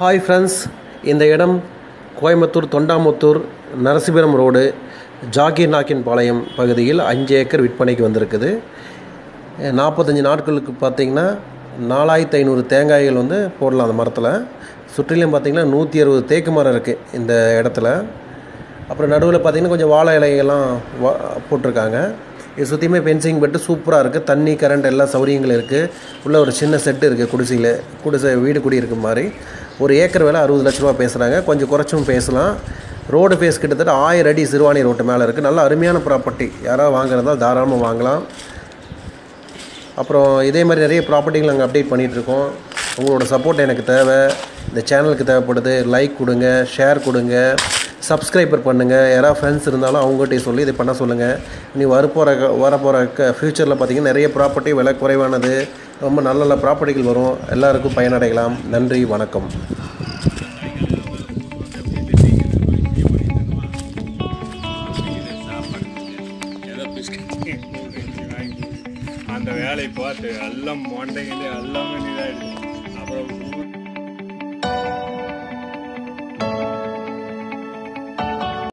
Hi friends இந்த இடம் Coimbatore Thondamuthur Narasipuram road Jaheer Naicken பாளையம் பகுதியில் அஞ்சு ஏக்கர் விற்பனைக்கு வந்திருக்குது. நாற்பத்தஞ்சு நாட்களுக்கு பார்த்தீங்கன்னா நாலாயிரத்து ஐநூறு தேங்காய்கள் வந்து போடலாம் அந்த மரத்தில். சுற்றிலும் பார்த்திங்கன்னா நூற்றி அறுபது தேக்கு மரம் இருக்குது இந்த இடத்துல. அப்புறம் நடுவில் பார்த்தீங்கன்னா கொஞ்சம் வாழை இலைகள்லாம் வா போட்டிருக்காங்க. இது சுற்றியுமே ஃபென்சிங் பெட்டு சூப்பராக இருக்குது தண்ணி கரண்ட் எல்லா சௌகரியங்களும் இருக்குது உள்ளே ஒரு சின்ன செட்டு இருக்குது குடிசையில் குடிசை வீடு குடி இருக்க மாதிரி. ஒரு ஏக்கர் விலை அறுபது லட்ச ரூபா பேசுகிறாங்க கொஞ்சம் குறைச்சும் பேசலாம். ரோடு ஃபேஸ் கிட்டத்தட்ட ஆயிரம் அடி சிறுவாணி ரோட்டு மேலே இருக்குது நல்ல அருமையான ப்ராப்பர்ட்டி யாராவது வாங்குறதா தாராளமாக வாங்கலாம். அப்புறம் இதே மாதிரி நிறைய ப்ராப்பர்ட்டிகள் நாங்கள் அப்டேட் பண்ணிகிட்ருக்கோம் உங்களோட சப்போர்ட் எனக்கு தேவை. இந்த சேனலுக்கு தேவைப்படுது. லைக் கொடுங்க ஷேர் கொடுங்க சப்ஸ்கிரைபர் பண்ணுங்கள் யாராவது ஃப்ரெண்ட்ஸ் இருந்தாலும் அவங்ககிட்டயும் சொல்லி இதை பண்ண சொல்லுங்கள் நீ வரப்போகிற வரப்போகிற க ஃப்யூச்சரில் பார்த்திங்கன்னா நிறைய ப்ராப்பர்ட்டி விலை குறைவானது. ரொம்ப நல்ல நல்ல ப்ராப்பர்ட்டிகள் வரும். எல்லாருக்கும் பயனடையலாம். நன்றி வணக்கம். ஏதோ அந்த வேலையை பார்த்து எல்லாம் மொண்டைங்க எல்லாமே இதாகிடுது